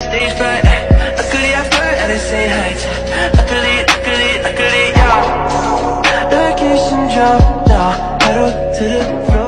Stage fright, luckily I flirt at I same height Luckily, luckily, luckily, yeah Location drop, now pedal to the floor.